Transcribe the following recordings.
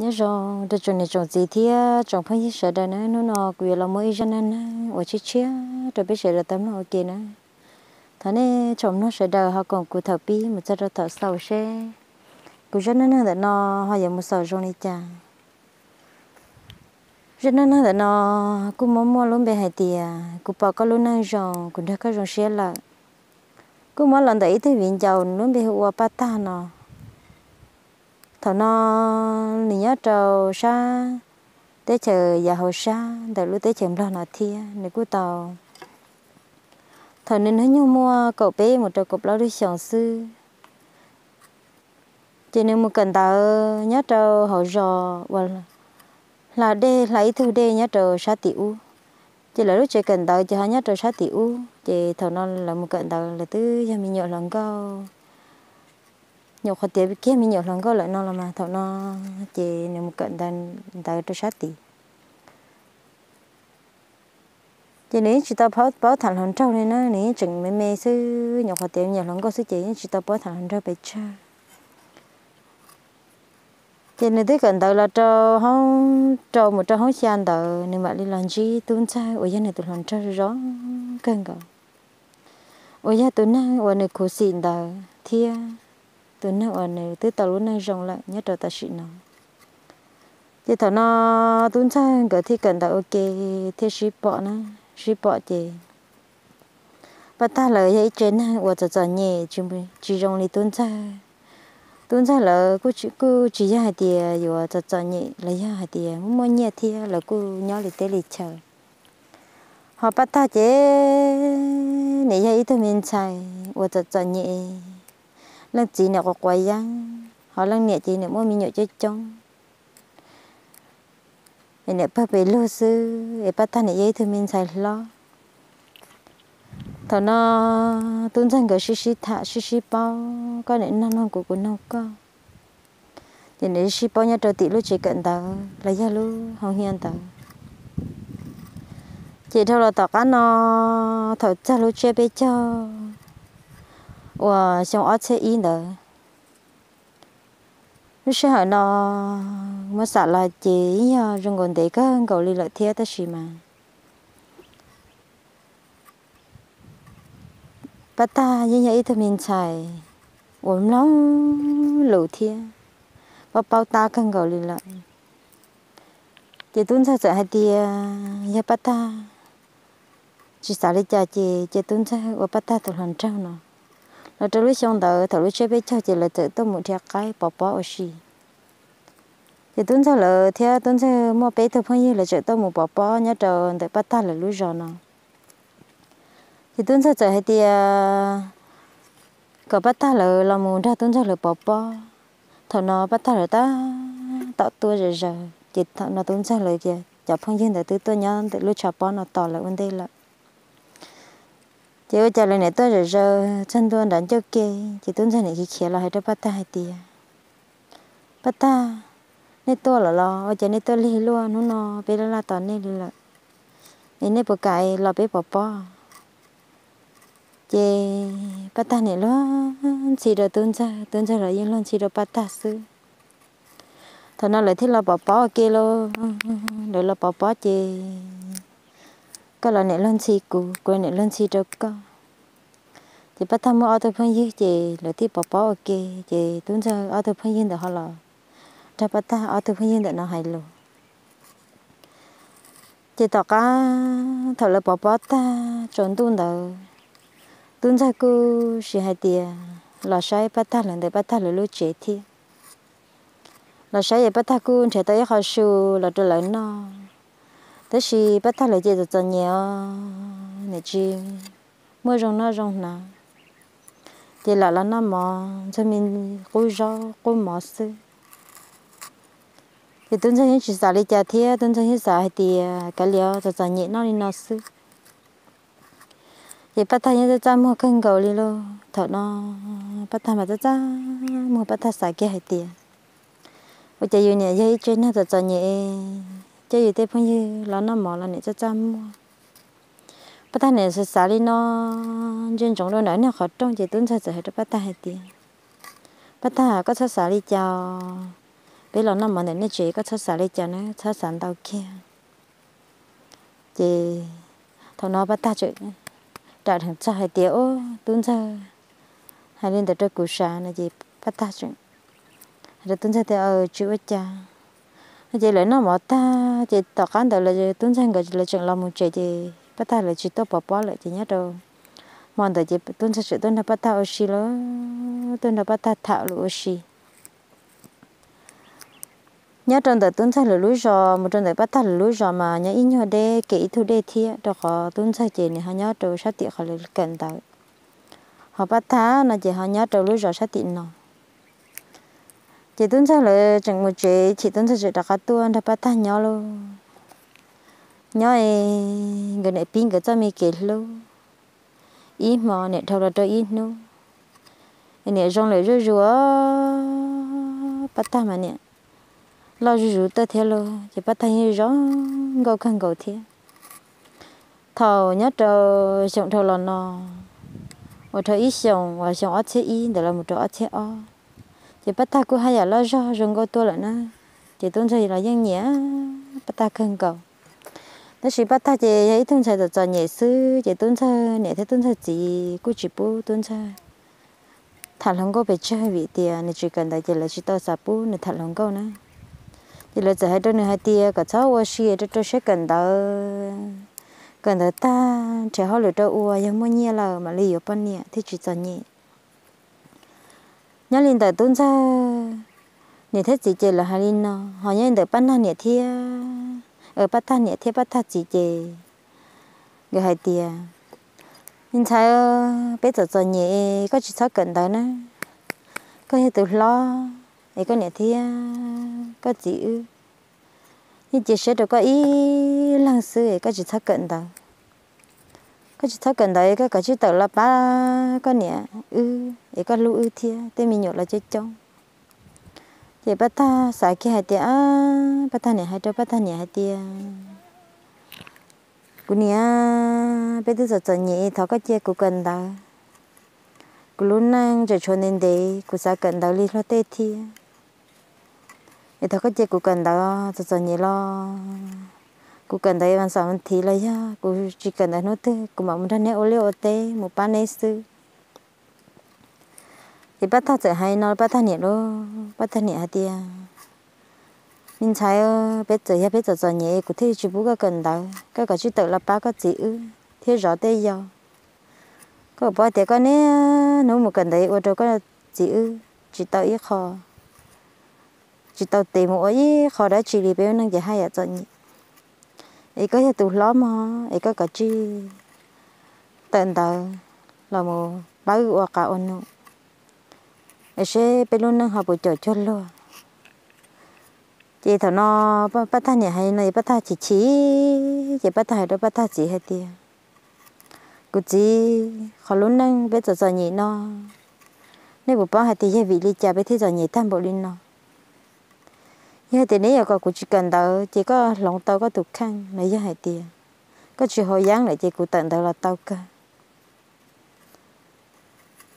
nhớ rồi để chọn này chọn gì thì chọn phải gì sợ đây nè nó nó quỳ là mới cho nên ở chiếc chia rồi biết sợ là tấm nó ok nè. Thế nên chọn nó sợ đời họ còn cụ thợ pi một cho thợ sầu xe. Cụ cho nên là nó họ giờ một sầu rồi này chả cho nên là nó cụ mua mua luôn bề hai tiền cụ bỏ có luôn năng rồi cụ đã có rồi xe là cụ mua lần đấy thì viện giàu luôn bề hoa ta nó thọ nó nỉ nhớ trâu sa, tế chờ giờ hồi sa, đợi lúc tế chờ lo nó thia nếu cú tàu thọ nên nó nhu mua cậu bé một trâu cục lo đi sòng sư. Chỉ nên một cần tàu nhớ trâu hồi rò và là đê lấy thu đê nhớ trâu sa tiểu chỉ là lúc chơi cần tàu chỉ họ nhớ trâu sa tiểu chỉ thọ nó là một cần tàu là tứ cho mình nhậu lần câu nhiều khó tiền kia, mình nhiều lần có lại, nó là mà thọ nó chỉ nếu một cận đàn đàn cho sát tỷ chỉ nếu chỉ ta bảo bảo thằng lần trâu này nó nếu chừng mấy mấy sư nhiều khó tiền nhiều lần có sư chỉ chỉ ta bảo thằng lần trâu bị cha. Chỉ nếu thấy cận đàn là trâu không trâu một trâu không xàn đàn nếu mà đi làm gì tuân sai ở dân này tụi lần trâu rõ cần cậu ở dân tụi nó ở này cố xin đàn thiê từ nó ở này từ tàu luôn này rong lại, nhất là ta sĩ nó thì thằng nó tuấn sang cái thì cần tao ok thì ship bỏ nó ship bỏ thì. Bắt ta lỡ vậy trên này và cho cho nhẹ, chỉ chỉ rong đi tuấn sang tuấn sang là cô chỉ cô chỉ hai tiề rồi cho cho nhẹ, là hai tiề muốn nhẹ thì là cô nhớ lịch tế lịch chờ họ bắt ta chế này vậy tôi mình xài và cho cho nhẹ lần chị nào có quay giang họ lần nè chị nè mua mình nhậu chơi chong, em nè ba bé lô sư. Em ba thằng nè dây thôi mình xài lo. Thằng nó tuân sang cái xí xí thả xí xí bao có nè năn năn của của nó có thì nè xí bao nhà trâu tị lúc chỉ cận tao lấy ra lúc không hiền tao chị thôi là tao cá nó thở cha lúc chơi bé chơi 我想而且伊的，lúc sau nó mà sợ là chỉ rừng còn để có cầu đi lợi thế ta xí mà bắt ta như vậy thì mình xài uống nó lẩu thế bao bao ta cần cầu đi lợi chỉ tuân sao sợ hai tia ya bắt ta chỉ sợ đi cha chỉ chỉ tuân sao bắt ta từ lần trâu nó là trong lúc xong đó thầu lúc chơi bé chơi chỉ là tự tôi một thiệt cái, bỏ bỏ ở xí thì tuấn sau là theo tuấn sau mua bé tôi phong như là tự tôi một bỏ bỏ, nhớ chờ để bắt ta là lúc rồi nó thì tuấn sao chạy thì à, có bắt ta là là muốn ra tuấn sau là bỏ bỏ. Thằng nó bắt ta là ta tạo tôi rồi rồi chỉ thằng nó tuấn sau là kìa, chả phong như để tôi tôi nhớ, để lúc chả bỏ nó tỏ là vấn đề là chỉ ơi trả lời này tôi rồi giờ chân tôi đánh cho kê. Chỉ tôi ra này khi khía là hai đứa bắt ta hai tia bắt ta nên tôi là lo ở trên nên tôi li luôn nó nó bây giờ là toàn nên đi là nên nên bộ cái lo bé bỏ bỏ chỉ bắt ta này lo chỉ được tôi ra tôi ra là yên luôn. Chỉ được bắt ta xứ. Thằng nó lại thích là bỏ bỏ kia luôn rồi là bỏ bỏ chỉ chị là nè lên xì cũ quay nè lên xì đâu có chị bắt thăm ở tôi phân dư chị là tiếp bỏ bỏ ok. Chị tuấn ra ở tôi phân dư được họ là cho bắt ta ở tôi phân dư được nó hay luôn. Chị tỏ cá thở là bỏ bỏ ta, trốn tuấn đầu. Tuấn ra cô chỉ hai tiền là sai bắt ta lần để bắt ta là lúc chế thì là sai bắt ta cô chạy tới họ su là tôi lớn nó thế thì bắt thằng lại chơi được cho nhiều này chi mua rong nó rong nào thì là là nó mò cho mình cố rau cố mò sư thì tuần sau những chỉ xả đi chả thế tuần sau những xả thì cái liệu cho cho nhẹ nó đi nó sư thì bắt ta những cái mua cân cầu đi luôn thọ nó bắt ta mà ta mua bắt ta xả kia hay tiền bây giờ như này dây trên nó cho cho nhẹ chơi gì thế phong như là nó mỏ là nè cho chăm mua bắt ta nè sẽ xả đi nó trên trong đó nó khó trong chỉ tuân sẽ sẽ hết bắt ta hết tiền bắt ta có sẽ xả đi cho bây giờ nó mỏ mà nó chỉ có sát xả đi cho nó sát sản đầu kia chỉ thằng nó bắt ta chuyện trả thằng cha hay tiểu tuân ra hai lên từ trước cụ sa này chỉ bắt ta chuyện rồi tuân ra thì ở chịu cha chị lấy nó mà ta chị tao cán đầu là tuấn sang cái là chuyện làm một chuyện chị bắt ta là chỉ tao bỏ bỏ lại chị nhớ đâu mòn tới chị tuấn sang chuyện tuấn đã bắt ta ở xí lo tuấn đã bắt ta thạo lo ở xí nhớ trong đời tuấn sang là lối giò một trong đời bắt ta là lối giò mà nhớ in nhau đê kỹ thu đê thi đó họ tuấn sang chị này họ nhớ trâu sát tiệt họ là cần tới họ bắt thá là chị họ nhớ trâu lối giò sát tiệt nào chị tuấn sao lại chẳng một chị chị tuấn sao chị đặt cái tuân đã bắt thằng nhỏ luôn. Nhớ người này pin cái cho mi kể luôn. Ít mà nè thâu là cho ít luôn. Nè trong lại rửa rửa bắt ta mà nè. Lo rủ tới thế luôn chị bắt thấy rõ gấu khăn gấu thế thầu nhất trâu sống thầu là nó và thầu ít sống và sống ở thế ít để là một trâu ở thế o chỉ bắt ta cứ hay là lo rõ rừng gấu tôi là nó chỉ tôn thấy là dân nhẹ bắt ta cần cầu. Nó chỉ bắt ta chỉ ấy tôn thấy được cho nhẹ sư chỉ tôn thấy nhẹ thấy tôn thấy chỉ cứ chỉ bố tôn thấy thằng lòng gấu bị chơi bị tiền nên chỉ cần đại chỉ là chỉ tao sạp bố nên thằng lòng gấu nữa chỉ là giờ hai đứa này hai tia, cả cháu qua xí cho cho sẽ cần đỡ. Cần đỡ ta, trẻ họ lựa đâu uo giống mà nhẹ là mà lấy ở bên nhẹ thì chỉ cho nhẹ nhớ linh đỡ tuân ra nhẹ thế chị chị là hà linh nó họ nhớ đỡ ban nhẹ thì ở bắt ta nhẹ thì bắt ta chị chị người hai tia nhưng sao bây giờ giờ nhẹ, có chỉ sao cần đỡ nè có thể tự lo, ấy có nhẹ thì có chị nhưng chị sẽ được có ý lăng sư ấy, có chỉ sao cần đâu cái chỉ thắc gần đấy, cái cái chỉ tự là ba, con nè ư, ấy có lũ ư, thia. Tên mình nhổ là chết trong để bắt ta xài kia hai tia bắt ta nè hai cho bắt ta nè hai tia cú nè bây giờ giờ nhỉ thọ cái chia cú gần đó cú luôn năng chờ cho nên đấy cú xài gần đó đi lo tê thia. Thì thọ cái chơi cú gần đó giờ giờ nhỉ lo cô cần thấy bạn sao thì là ya cô chỉ cần thấy nó thế cô mà muốn thân nè ô liu ô tê một ba nè sư thì bắt ta sẽ hay nó bắt ta nhẹ luôn, bắt ta nhẹ hả tia mình thấy bây giờ ya. Bây giờ cho nhỉ cô thấy chỉ bố cái cần đó cái cái chỉ tự là ba cái chữ, thế rõ tê giờ có bao tiền con nè nếu một cần thấy, ô tô cái chữ, chỉ tự ít khó chỉ tự tìm một ý khó đã chỉ đi bên năng giải hai ở cho nhỉ ấy có nhà tụ lắm mà ấy có cả chi. Tận tờ là một bao nhiêu cả ôn nụ. Ấy sẽ bên luôn năng học buổi chiều cho luôn chị thằng nó bắt ta nhà hay này bắt ta chỉ chỉ chị bắt ta đó bắt ta chỉ hay tiền cứ chỉ khó luôn năng biết giờ giờ nhỉ nó. Nếu bộ bao hay thì vị lý cha biết thế giờ nhỉ tham bộ linh nó giờ thì nếu có cũng chỉ cần đợi chỉ có lòng tàu có tụt khăn là giờ hai tiền có chỉ hồi giáng lại chỉ cụ tận đợi là tàu cả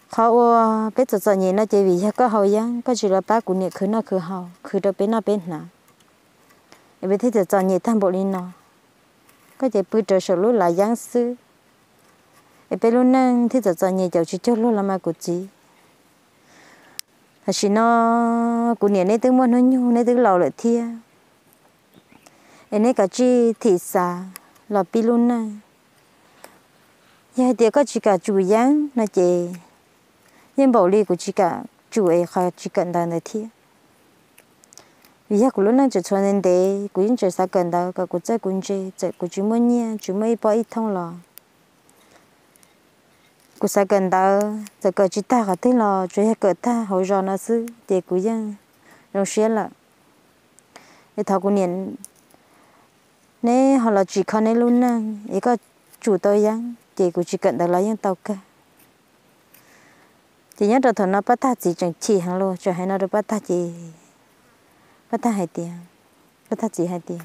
khó biết cho giờ nhìn nó chỉ vì có hồi giáng có chỉ là ba cụ niệm khứ nó khứ hậu khứ đâu bên nó bên nào vì thế thì giờ nhìn tham bộ linh nó có chỉ bự trở số lúc là giáng sư bên luôn nè thì giờ nhìn cháu chỉ cho lúc là mà cụ chỉ chỉ nó cụ niệm này tiếng muốn nó nhu này tiếng lầu lại thia. Này cả chi thị xã là nè giờ thì có chỉ cả chủ giang là chị. Nhưng bảo lý của chỉ cả chủ ấy khai chỉ cần đàn này thia. Vì giờ cũng lúc nào chỉ cho nên để cũng chỉ sao cần đó cả cũng chơi cũng chơi chơi cũng chỉ muốn nhia chỉ muốn bỏ ít thông lo cú sa gần đó giờ cờ chỉ ta có thể là chú chơi cờ ta hỗ trợ nó xứ để cú dân rồi xé là cái thằng cú niệm nè họ là chỉ con này luôn nè ý có chủ tôi dân để cú chỉ cần đó là dân tàu cả chỉ nhớ được thằng nó bắt ta chỉ chẳng chỉ hàng luôn cho hay nó được bắt ta chỉ bắt ta hai tiền bắt ta chỉ hai tiền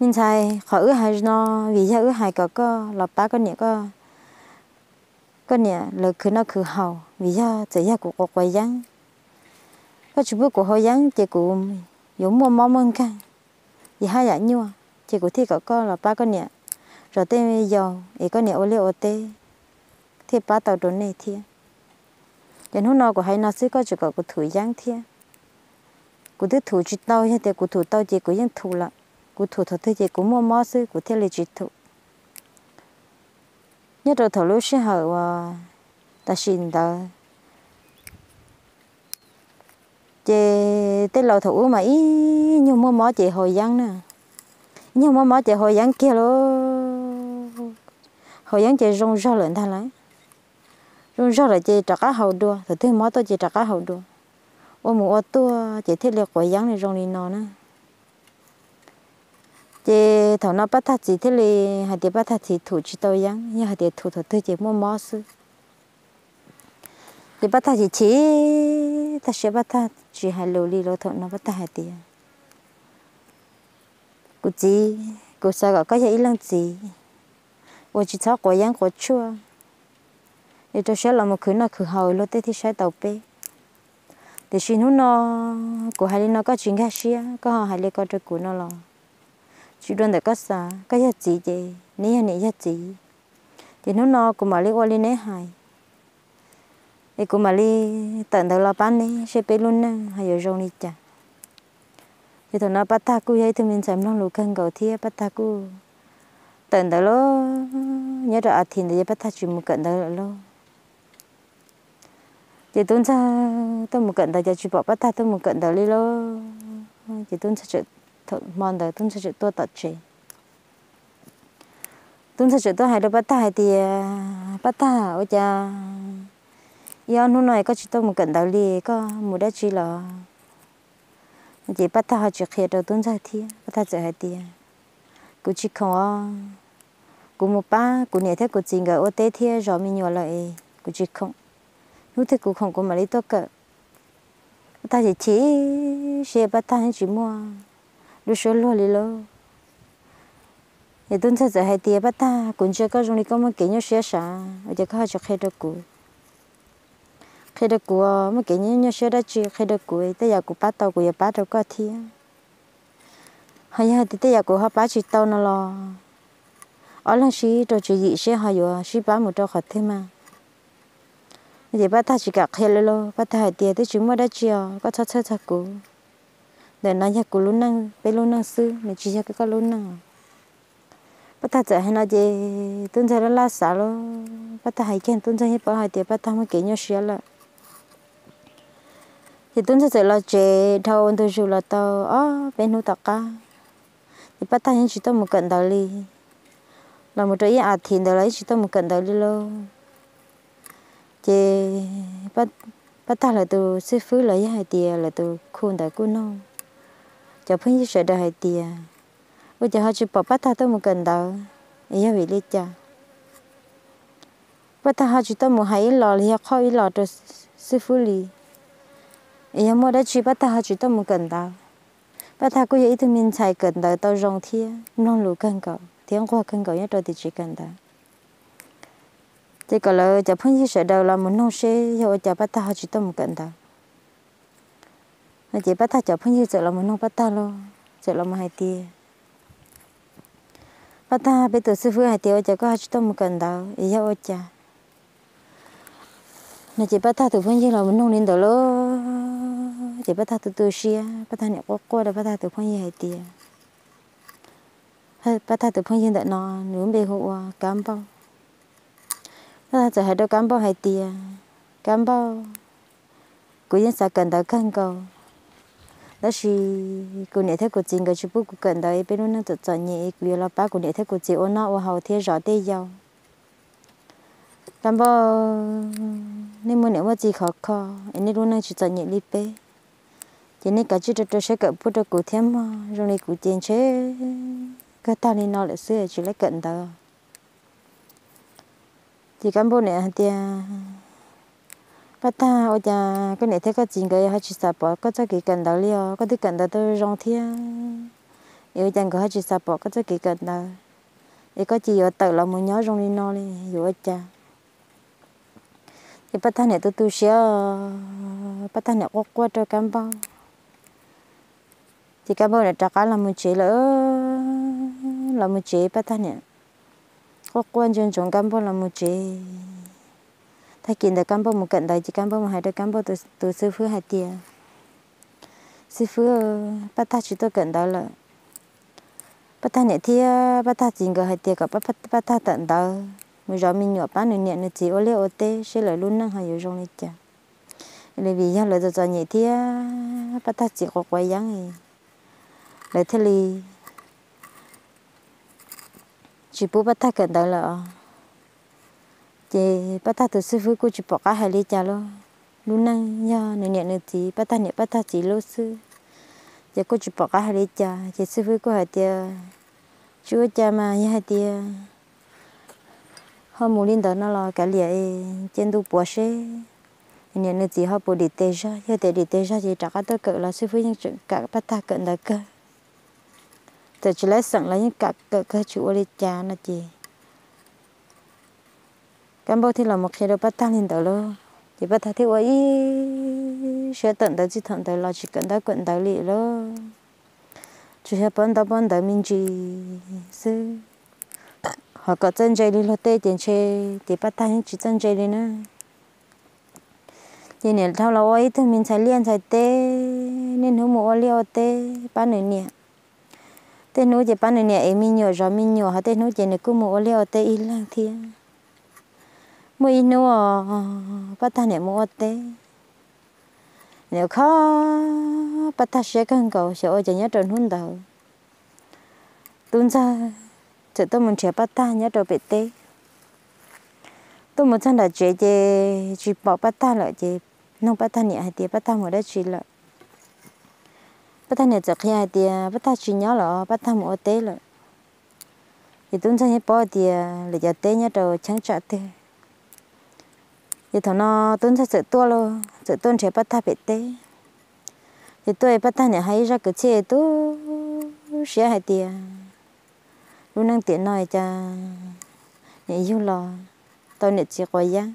nên sai khỏi ước hai nó vì sao ước hai có có là ba con nhẹ có cái nè là cứ nó cứ hầu. Vì do chỉ do của quay giang có chụp bữa của họ giang chỉ của giống mua mong mong cả vì hai dạng nhau chỉ của thi có con là ba con nhẹ rồi tên giờ thì có nhẹ ô liu ô tê. Thì ba tàu đồn này thì cho hôm nào của hai nó sẽ có chỉ có của thủ giang thì của thứ thủ chỉ tàu hay thế của thủ tàu chỉ của những thủ là của thủ thật thế chỉ của mua món sư của thế là chỉ thủ nhất là thổ lúc sẽ hở ờ, ta xin ta chị tên lầu thủ mà ý, nhưng mà mỏ chị hồi giang nè. Nhưng mà mỏ chị hồi giang kia lô. Hồi giang chị rong rau lên thay lại rong rau là chị trả cá hậu đua thì thứ mỏ tôi chị trả cá hậu đua. Ô mù ô tua chị thiết liệu của giang này rong đi nó nè chị thằng nó bắt thật chị thế là hai chị bắt thật chị thủ chị tôi giang nhưng hai chị thủ thủ tôi chị mua mỏ sư chị bắt thật chị chỉ ta sẽ bắt thật chỉ hai lô li lô thọ nó bắt ta hai tiền cô chị cô sao gọi có gì lăng gì cô chỉ tháo quả giang quả chua để tôi sẽ làm một khứ nó khứ hậu lô tết thì sẽ tàu bê để xin nó nó của hai nó có chuyện khác xia có họ hai có cho của nó lo chú đơn để có cái có gì gì nấy nếu như gì gì thì nó nó cũng mà liên quan đến hai thì cũng mà đi tận đầu là bán đi sẽ bé luôn nè hay ở trong đi chả thì thằng nó bắt ta cứ vậy thì mình xem nó lục khăn cầu thiê bắt ta cứ tận đầu lo nhớ ra thì để bắt ta chỉ một cận đầu lo thì tôi ra tôi một cận đầu chỉ bỏ bắt ta tôi một cận đầu đi lo thì tôi sẽ chịu mòn đời tung sẽ tôi tật chế tung sẽ tôi hay được bắt tay thì bắt ta ở cha giờ nó nói có chỉ tôi một cận đạo li có một đã chỉ là chỉ bắt ta họ chỉ khi đầu tung ra thì bắt ta chỉ hay thì cứ chỉ không cũng một ba cũng nhẹ thế cũng chỉ cái ô tê thì rồi mình nhỏ lại cũng chỉ không lúc thế cũng không có mà lấy tôi cả ta chỉ chỉ xe bắt ta chỉ mua lúc số lo lì lo thì tuần ra chỉ hai tiệp bắt ta cũng chưa có dùng đi có một cái nhau xe 啥 ở đây có hai chỉ khi đầu cứ khi đó của mấy cái nhau nhau xe đã chứ khi đó của tới giờ của bắt tàu của giờ bắt đâu có thi hay hay tới giờ của họ bắt chỉ tàu nó lo ở lần xí cho chỉ gì xe hay rồi xí bắt một trâu khát thêm mà. Giờ bắt ta chỉ cả khi lo bắt ta hay tiệp tới chúng mới đã chiều có cho cho cho của để nói nhà của luôn năng bé luôn năng sư mình chỉ cho cái con luôn năng bắt ta chạy hay là gì? Tuân ra là xả lo bắt ta hay khen tuân ra hết bỏ hai tiền bắt ta mới kể nhau xe lại thì tôi sẽ là chế thâu tôi chịu là tao ó bên hú tạc ca thì bắt tay chỉ tao một cận đạo lý, là một trái à thìn đạo lấy chỉ tao một cận đạo lý lo chế bắt bắt ta là từ sư phứ lấy hai tiền là từ khuôn đại cô nông cho phun như sẽ đời tiề bây giờ họ chỉ bỏ bắt tay tao một cận đạo ý vì lý cha bắt tay họ chỉ tao một hai lò thì họ khó lò cho sư phụ li ấy mua đã chỉ bắt ta chỉ tao một cần tao bắt ta có ý thì mình xài cần đầu tao rong thia non lù cần cậu, tiếng qua cần cậu nhất rồi thì chỉ cần đầu chỉ còn là chả phun như sẻ đời là muốn nông xe rồi chả bắt ta chỉ tao một cần đầu nó chỉ bắt ta chở phong như sẻ là một nông bắt ta lo chỉ là một hai tia bắt ta bây giờ sư phụ hai tia chả có hai chút một cần tao ý nhau chả nó chỉ bắt ta từ phong như là một nông nên đó lo chỉ bắt ta từ từ xia bắt ta nhẹ qua qua để bắt ta từ phong như hai tiền bắt ta từ phong như đợi nó nướng bê hộ cám bao bắt ta chở hai đôi cám bao hai tiền cám bao của dân xã cần tới khăn cầu đó là cô nhẹ thấy cô chính cái chụp của cần đấy bên nó tự chọn nhẹ vì là ba cô nhẹ thấy cô chỉ ôn nó hậu thế rõ tê giàu làm bao nên muốn nếu mà chỉ khó khó anh nên luôn nó chỉ chọn nhẹ đi bé chỉ nên cả chút cho sẽ cỡ bút được cụ thêm mà rồi này cụ tiền chế cái ta nên nó lại xưa chỉ lấy cận đó chỉ cán bộ này thì bắt ta ở nhà cái này thấy có chuyện cái hai chị sợ bỏ có cho kỳ cần đó liao có cái cần đó tôi rong thia. Yêu chẳng có hai chị sợ bỏ có cho kỳ cần đó thì có chị ở tự là một nhớ rong đi no đi yêu cha thì bắt thằng này tôi tu sửa bắt thằng này quá quá cho cam bao thì cam bao này trả cả là một chế lỡ là một chế bắt thằng này quá quá chân trồng cam bao là một chế thay kiện được cam bao một cận đại chỉ cam bao một hai đôi cam bao từ từ sư phụ hai tia sư phụ bắt ta chỉ tôi cận đó là bắt ta nhẹ thì bắt ta chỉ người hai tia cả bắt bắt ta tận đó mới rõ mình nhỏ bán nửa nửa chỉ ô lê ô tê sẽ lại luôn năng hay trong này chả lấy vì giờ là cho nhẹ thì bắt ta chỉ có quay giang này lại thế li chỉ bố bắt ta cận đó là chỉ bắt ta từ sư phụ cô chỉ bỏ cả hai lý cha lo. Luôn năng giờ nửa nhận nửa chỉ bắt ta nửa bắt ta chỉ lô sư. Giờ cô chỉ bỏ cả hai lý cha chỉ sư phụ cô hai tia, chúa cha mà như hai tia. Họ muốn lên đó nó là cái lìa trên tu bùa xe nên nó chỉ họ bùa đi tê ra, giờ tê đi tê ra chỉ trả cả tất cả là sư phụ những chuyện cả bắt ta cận đó cơ. Từ chỉ lấy sẵn lấy những cả cơ cơ chủ lý cha nó chỉ cán bộ thì là một khi đó bắt tăng lên đó luôn chỉ bắt thấy vậy sẽ tận tới chỉ tận tới là chỉ cần tới quận tới lì luôn chỉ là bận tới bận tới mình chỉ sư họ có chân dây đi lo tê tiền chơi thì bắt tay chỉ chân dây đi nữa thì nếu thao là vậy thì mình sẽ liên sẽ tê nên nó mua liêu tê ba nửa nè tê nó chỉ ba nửa nè em mình nhiều rồi mình nhiều họ tê nó chỉ nó cứ mua liêu tê ít lang thì mua ít nữa bắt ta này mua tê nếu khó bắt ta sẽ cần cầu sẽ ôi chỉ nhớ trần hôn đầu tuân ra chỉ tôi muốn chơi bắt ta nhớ đồ bị tê tôi muốn chân là chơi chơi chỉ bỏ bắt ta lại chơi nông bắt ta nhẹ hai tiền bắt ta một đã chỉ lại bắt ta nhẹ chỉ khi hai tiền bắt ta chỉ nhớ là bắt ta mua tê lại thì tôi ra nhớ bỏ tiền là giờ tê nhớ đồ chẳng trả tê thì thằng nó tuân theo sự tua lo sự tuân chơi bắt ta bị tê thì tôi bắt ta nhà hay ra cái chế tu sẽ hay tiền luôn năng tiện nói cha nhà yêu lo, tao nhảy chỉ quay giá.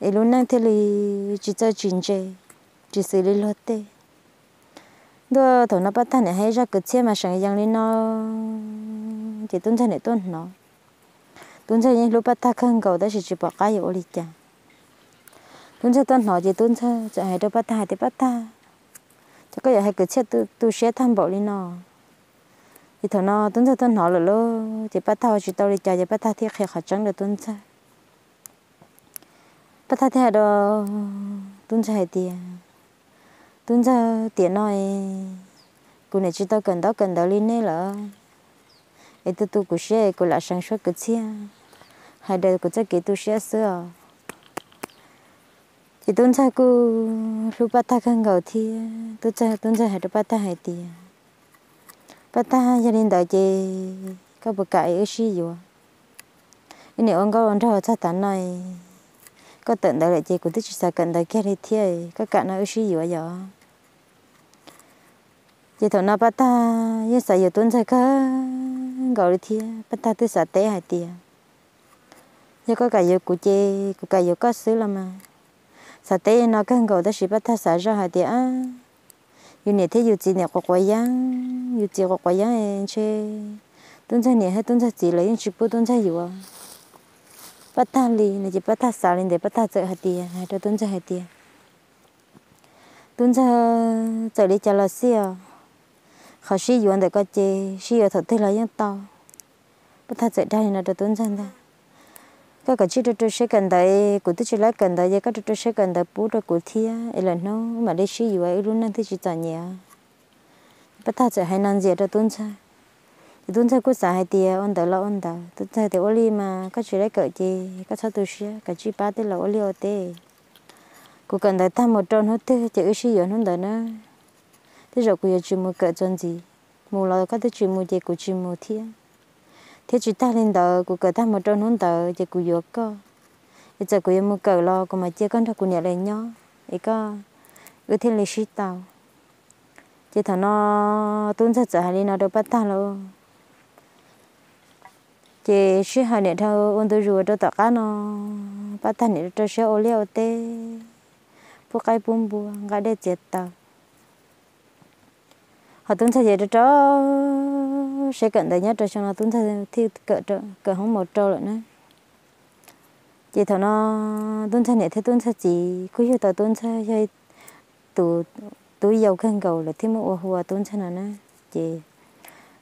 Ấy luôn năng thế li chỉ cho chuyện chơi chỉ xử lý lo tê. Đó thằng nó bắt ta nhà hay ra cái chế mà sáng giang lên nó chỉ tuân theo này tuân nó tuân theo những lúc bắt ta khăn cầu đó chỉ chỉ bỏ cái yêu đi cha tuân theo tuân nói gì tuân theo chỉ hai đứa bắt ta thì bắt ta chắc có hai cái chết tu tu sẽ tham bảo đi nó thì thằng nó tuấn tuấn nói là lo chỉ bắt ta chỉ tao đi chơi chỉ bắt ta thì thiết khai trắng được tuấn sa bắt ta thì hai đứa tuấn sa hay tiền tuấn sa tiền nói cô này chỉ tao cần đó cần đó lên nè là ấy tôi tôi cũng sẽ cô là sản xuất cái gì hai đời cũng sẽ kỹ tu sửa sửa chỉ tuấn sa cô lúc bắt ta không gạo thì tuấn sa tuấn sa hai đứa bắt ta hai tiền bắt ta gia đình đại chị có bậc cải ở xí rồi nếu ông có ông ra cha tán này có tận đại lại chị cũng thích sa cận đại kia đi thiê có cả nó ở xí rồi vậy chị thằng nó bắt ta như sao giờ tuân sai có gọi đi thiê bà ta tới sa tế hai tiền giờ có cả giờ của chị của cả giờ có xứ là mà sa té nó cái gọi đó chỉ bắt ta sa ra hai tiền yu này thế yu chỉ này có quay yang yu chỉ có quay yang em chơi tuần sau này hay tuần sau chỉ lấy chụp bút tuần sau yu à. Bắt ta li này chỉ bắt ta xả lên để bắt ta chạy hạt tiền hay cho tuần sau hạt tiền tuần sau chạy đi cho là xia khó xí à, yu anh để có chơi xí yu thật thế là yang to. Bắt ta chạy đây là cho tuần sau ta cái cái chỉ cho sẽ cần đấy cụ tôi chỉ lấy cần đấy cái tôi sẽ cần đấy bố rồi cụ thia ấy là nó mà để sử dụng ấy luôn nên thì chỉ chọn nhẹ. Bắt ta sẽ hay năng gì đó tuân cha tuân theo cũng xài hay tiền ôn đời là ôn đời tuân theo thì oli mà cái chỉ lấy cỡ gì cái sao tôi sẽ cái chỉ ba thì là oli ở đây. Cụ cần đấy tham một tròn hết thế chỉ sử dụng hơn đời nữa thế rồi cụ chỉ một cỡ tròn gì? Một là cái thứ chỉ một gì cụ chỉ một thiên thế chỉ ta lên đó của cờ ta một trâu nón tờ chỉ của yếu co bây giờ của em mua cờ lo của mà chưa con thằng của nhà lên nhó. Ấy co ư thế lấy sĩ tàu chỉ thằng nó tuân sát sợ hay nó đâu bắt ta lo chị suy hai nè thâu ôn tôi rùa đâu tao cá nó? Bắt ta nè tôi sẽ ô liu tê. Bố cái bùm bùa cái để chết tao. Họ tuân theo vậy đó sẽ cận đại nhất cho cho nó tuân theo thì cỡ cỡ không một trâu nữa chỉ thằng nó tốn thời này thế tốn thời chỉ cứ như tao tốn thời hay tụ tụ giàu khăn cầu là thêm một hoa tuân theo nữa chỉ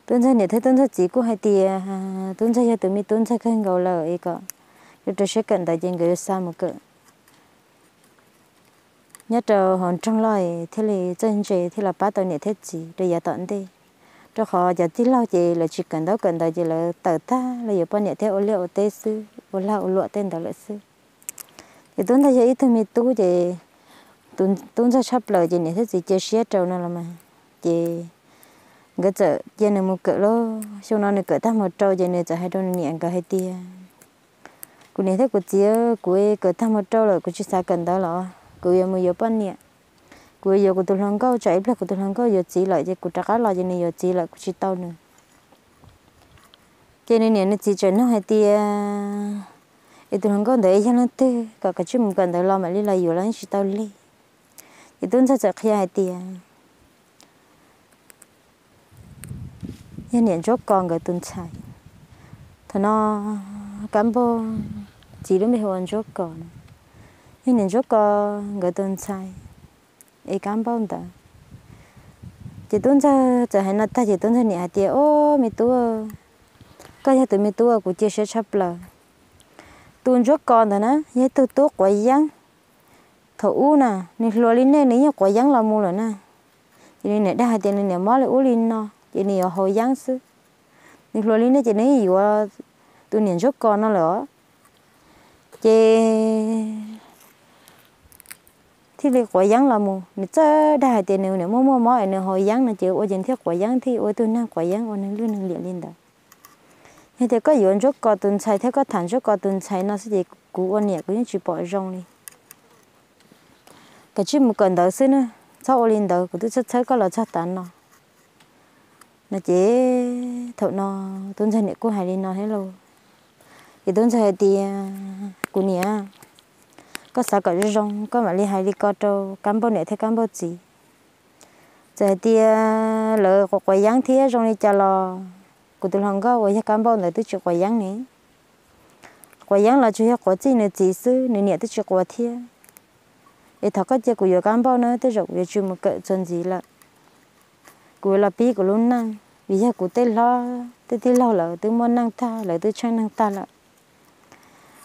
tốn thời này thế tốn thời chỉ cứ hay tiền tốn thời hay tụi mi tốn thời khăn cầu là ấy cả rồi sẽ cận đại trên cái sao một cỡ. Nhất là hòn trong loài, thế là chân trời thế là bắt đầu này thế chỉ để giải tận đi cho họ giờ tí lo gì là chỉ cần đó cần đó gì là tờ ta là giờ bao nhiêu thế ô liệu tê sư ô lao ô lụa tên đó là sư thì tuấn ta ít thôi mi tu gì tuấn tuấn ra sắp lời gì này thế gì chơi xé trâu nó là mà gì cái chợ chơi này một cỡ lo sau nó này cỡ ta một trâu chơi này chợ hai trâu nhẹ cả hai tia cô này thế cô chia cô cỡ ta một trâu rồi cô chỉ sao cần đó là cô yêu mới giờ bao nhiêu cô giờ của tôi không có chạy là của tôi không có giờ chỉ lại chứ của trả cá lo cho nên yêu chỉ lại của chị tao nữa cho nên nè nó chỉ cho nó hay tia thì tôi không có để cho nó tư cả cái chuyện mình cần để lo mà đi là yêu lắm chị tao đi thì tôi sẽ chạy hay tia nhân niệm chốt con cái tuần chạy thằng nó cán bộ chỉ đến bây giờ chốt con nhân nên chốt con cái tuần chạy ấy cam bao ta chỉ tuần sa chỉ hay nói ta chỉ tuần sa nhà tiệt ô mi tua cái nhà tụi mi tua của chia sẽ chấp là tuần chốt con đó nè nhớ tu tu quậy giang u nè nè lo linh nè nè quậy giang là mua rồi nè chỉ nên nè đã hai tiền nè mua lại u linh nó chỉ nè hồi giang sư nè lo linh nè chỉ nè gì qua tu nè chốt con nó lỡ chỉ thì lấy quả giáng là mù nó chớ đại tiền nè nè mua mua mua nè hồi giáng nó chịu ở dân thiết quả giáng thì ở tôi năng quả giáng ở năng luôn năng liền liền đó như thế có yuan chút có tuần chạy thế có thản chút có tuần chạy nó sẽ gì cú ở nhẹ cũng chỉ bỏ rong đi. Cái chuyện một cần đó xin nữa sau ở lên đó cũng tôi chắc chắn có là chắc tán nó. Nó chỉ thợ nó, tuần chạy nhẹ cũng hay đi nó hết lâu thì tuần chạy thì cũng nhẹ có sợ có rong, có mà li hay đi có trâu cán bộ này thế cán bộ gì giờ thì lỡ có quay giang thế rong đi chờ lo cụ tôi hàng có quay cán bộ này tôi chụp quay giang này quay giang là chủ yếu có gì nữa chỉ sư này nhẹ tôi chụp quay thế để thằng có chơi của nhiều cán bộ nữa tôi rồi về chụp một cái chân gì là cụ là pi của luôn năng, vì giờ cụ tôi lo tôi tôi lo là tôi muốn năng ta là tôi chơi năng ta là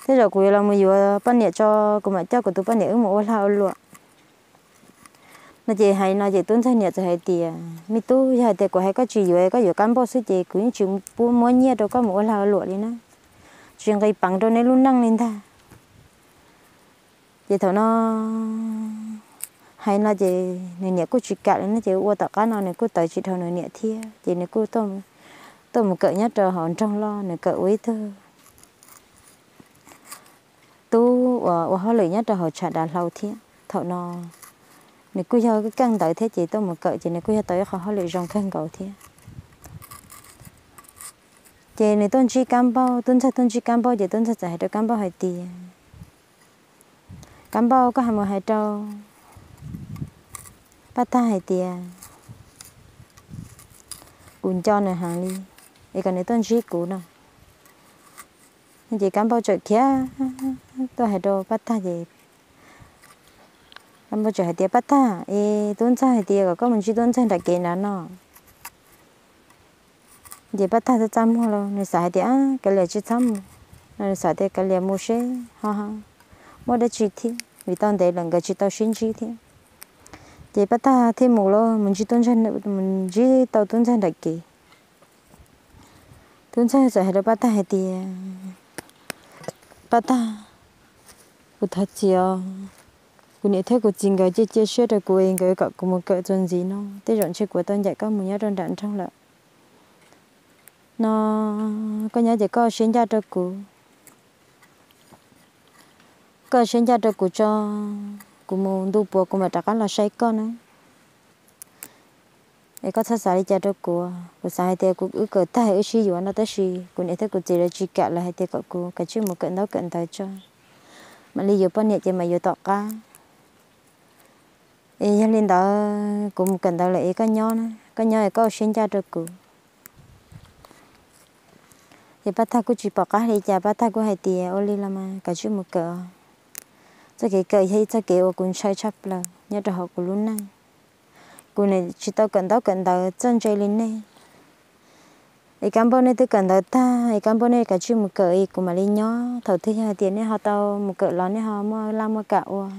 thế rồi cuối là mình vừa bắt nhẹ cho của mẹ cho của tôi bắt nhẹ một một lao luôn. Nó chỉ hay, nó chỉ tuân theo nhẹ cho hay thì à. mi tu hay thì của hay có chỉ vừa có vừa cán bộ sư chỉ, cũng chuyện bu mua nhẹ đâu có một lao luôn đi nữa chuyện gây bằng đâu nên luôn năng lên ta chỉ thằng nó hay nó chỉ này nhẹ cô chỉ cả nó chỉ qua tất cả nó này cô tới chỉ thằng này nhẹ thia. Chỉ này cô tôm tôm một cỡ nhất rồi họ trong lo này cỡ ấy thôi tu ở ờ, ờ, họ lấy nhất là họ trả đà lâu thế thọ nó nếu cứ cho cái căng tới thế chỉ tôi một cỡ chỉ nếu cứ cho tới họ họ lấy rong khăn cầu thế chỉ nếu tôi chỉ cam bao tôi sẽ tôi chỉ cam bao chỉ tôi sẽ giải được cam bao hai tiền cam bao có hai mươi hai trâu bắt ta hai tiền cuốn à. cho này hàng đi cái này nếu tôi chỉ cũ nào chị cam bao trời kia. Tôi hay đồ bắt ta gì cam bao trời hay tiệt bắt ta ý tuấn sa hay tiệt có mình chỉ tuấn sa đã kiện nữa nó chị bắt ta sẽ chăm hoa lo này xài tiệt cái lệ chỉ chăm. Này xài tiệt cái lệ mua xe ha ha. Mua để chỉ thi. Vì tao để lần cái chỉ tao xin chỉ thi. Chị bắt ta thêm một lo mình chỉ tuấn sa mình chỉ tao tuấn sa đã kiện tuấn sa sẽ hay đồ bắt ta hay tiệt ta cô thật chiều cô nhớ thấy cô chỉnh cái chế chế xe rồi cô em cái cả cô một cái chuyện gì nó thế rộn chơi của tôi dạy các mùi nhớ đơn đạn trong lại nó có nhớ dạy có xuyên ra cho cô có xuyên ra cho cô cho cô muốn đu bộ cô mà trả cái là say con ấy ai có sát đi cha đó của của sai thì cũng cứ cỡ tay ước xí dụ nó tới xí cũng này thấy cũng chỉ là chỉ cả là hay thì cậu của cái chuyện một cận đó cận tới cho. Mà lý do bao nhiêu thì mà yêu tọt cả ấy cho nên đó, cũng cận đó là ấy có nhau nữa. Có nhau thì có xin cha được của thì bắt ta cũng chỉ bỏ cá đi cha bắt ta cũng hay tiền ô li mà cái chuyện một cỡ. Cho cái cỡ hay cho cái ô cũng sai chấp là. Nhớ được học cũng luôn này cô này chỉ tao cần tao cần tao chân chơi lên này ấy cán bộ này tôi cần tao ta. Ấy cán bộ này cả chuyện một cỡ ấy cũng mà lên nhó thầu thứ hai tiền này họ tao một cỡ lon này họ mua làm mua cạo.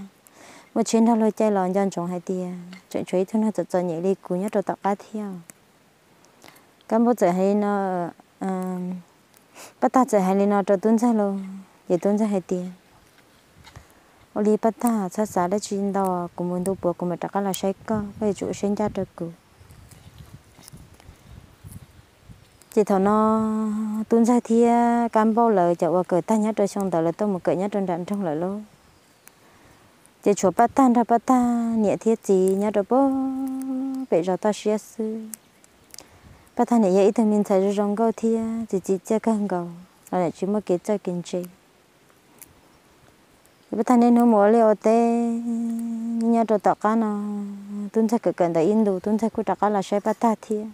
Một chuyến thao lôi chơi lon dân chúng hai tiền chuyện chuối thôi, nó chợt chợt nhảy đi, cú nhất rồi tao cá theo. Cán bộ chơi hay nó ờ, bắt ta chạy hay lên nó cho tuấn ra luôn. Vậy tuấn ra hai tiền oli pata sa sa da đò da mình đâu bữa po mình mata là shai ka về chu sinh ra được ku chỉ thọ nó tuân ra thì cam bao lời chợ qua cởi ta nhát rồi xong tờ là tôi một cởi nhát trên đạn trong lời luôn chỉ chúa bắt tan ra bắt ta nhẹ thiết gì nhát rồi bố bị rồi ta sẽ sư bắt ta nhẹ ít thì mình thấy rồi rong câu thì chỉ chỉ chơi cái gầu là chỉ một cái chơi kinh chơi bây giờ nên mua liệu té nhà trọ đồ tạc nó tuân theo cái cần tại Indo tuân theo cái trọ tạc là sẽ bắt ta thi